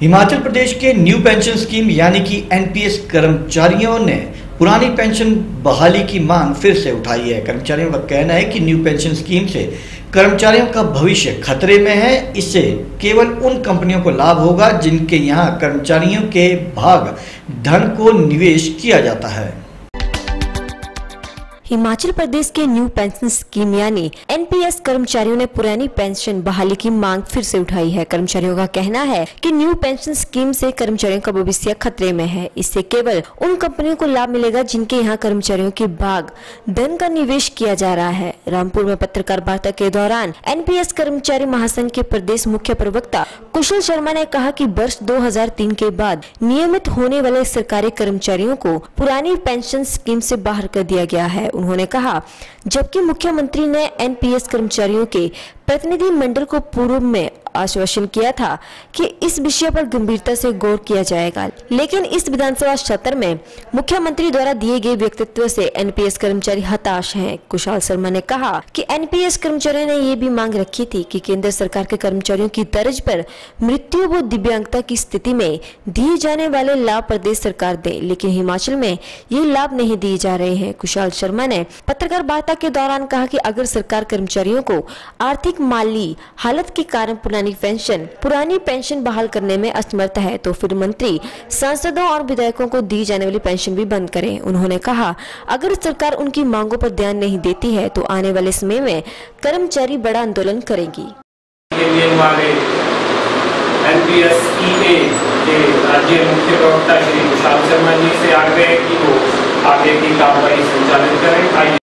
हिमाचल प्रदेश के new pension scheme, यानी कि एनपीएस कर्मचारियों ने पुरानी पेंशन बहाली की मांग फिर से उठाई है। कर्मचारियों का कहना है कि न्यू पेंशन स्कीम से कर्मचारियों का भविष्य खतरे में है। इससे केवल उन कंपनियों को लाभ होगा जिनके यहाँ कर्मचारियों के भाग, धन को निवेश किया जाता है। हिमाचल प्रदेश के न्यू पेंशन स्कीम, यानी एनपीएस कर्मचारियों ने पुरानी पेंशन बहाली की मांग फिर से उठाई है। कर्मचारियों का कहना है कि न्यू पेंशन स्कीम से कर्मचारियों का भविष्य खतरे में है। इससे केवल उन कंपनियों को लाभ मिलेगा जिनके यहाँ कर्मचारियों के भाग, धन का निवेश किया जा रहा है। रामपुर में पत्रकार वार्ता के दौरान एनपीएस कर्मचारी महासंघ के प्रदेश मुख्य प्रवक्ता कुशल शर्मा ने कहा कि वर्ष 2003 के बाद नियमित होने वाले सरकारी कर्मचारियों को पुरानी पेंशन स्कीम से बाहर कर दिया गया है। उन्होंने कहा जबकि मुख्यमंत्री ने एनपीएस कर्मचारियों के प्रतिनिधि मंडल को पूर्व में आश्वासन किया था कि इस विषय पर गंभीरता से गौर किया जाएगा। लेकिन इस विधानसभा सत्र में मुख्यमंत्री द्वारा दिए गए व्यक्तित्व से एनपीएस कर्मचारी हताश हैं। कुशाल शर्मा ने कहा कि एनपीएस कर्मचारियों ने ये भी मांग रखी थी कि केंद्र सरकार के कर्मचारियों की तर्ज पर मृत्यु व दिव्यांगता की स्थिति में दिए जाने वाले लाभ प्रदेश सरकार दे, लेकिन हिमाचल में ये लाभ नहीं दिए जा रहे हैं। कुशाल शर्मा ने पत्रकार वार्ता के दौरान कहा की अगर सरकार कर्मचारियों को आर्थिक माली हालत के कारण पुरानी पेंशन पुरानी पेंशन बहाल करने में असमर्थ है तो फिर मंत्री, सांसदों और विधायकों को दी जाने वाली पेंशन भी बंद करें। उन्होंने कहा, अगर सरकार उनकी मांगों पर ध्यान नहीं देती है तो आने वाले समय में कर्मचारी बड़ा आंदोलन करेगी। राज्य मुख्य प्रवक्ता श्री विशाल शर्मा जी से आग्रह कि वो आगे की कार्रवाई संचालित करें, आइए